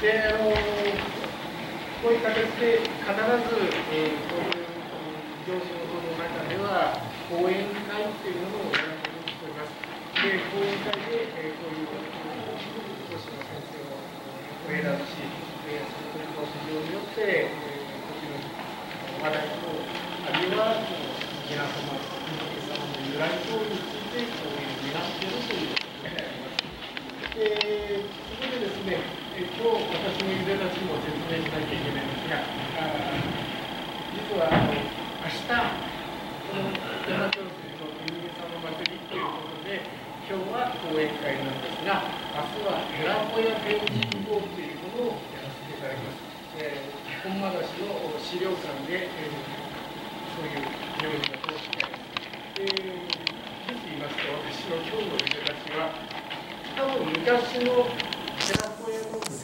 であのこういう形で必ず、えー、こういう行事の中では講演会というものをやらせてしております。で講演会で、えー、こういう講師の先生をお選びし、えー、その講師上によって、えー、時の話題とあるいは皆様仏様の由来等について講演になっているということであります。でそこでですね、え今日私のゆでたちも説明しなきゃいけないんですが、実はあの明日、この山教水の人間様祭りということで、今日は講演会なんですが、明日は寺子屋展示法というものをやらせていただきます。えー、本間橋の資料館で、えー、そういう行事が通してあります。えー、言いますと、私の今日のゆでたちは、多分昔の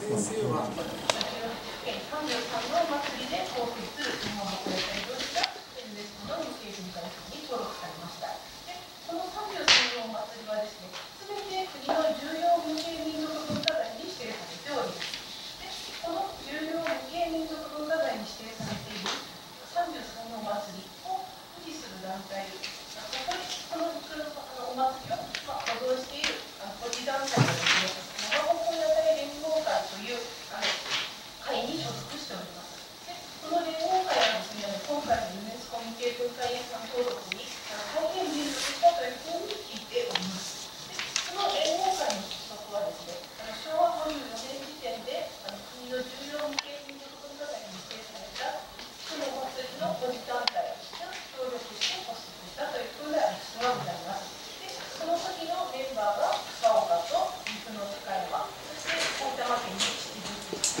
先生は、33の祭りで交付する日本の公園行事がユネスの無形文化遺産に登録されました。でこ、に。この重要無形民族文化財に指定されている33のお祭りを保持する団体、ここのお祭りを、ま、保存している保持団体がですね、文化遺産登録に大変充実したというふうに聞いております。でその連合会の規則はですね、昭和54年時点であの国の重要無形民族文化財に指定されたその祭りの保持団体が協力して発足したというふうな歴史がございます。でその時のメンバーが高岡と岐阜の高山、そして埼玉県に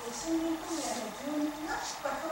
ていくそういった準備のとこ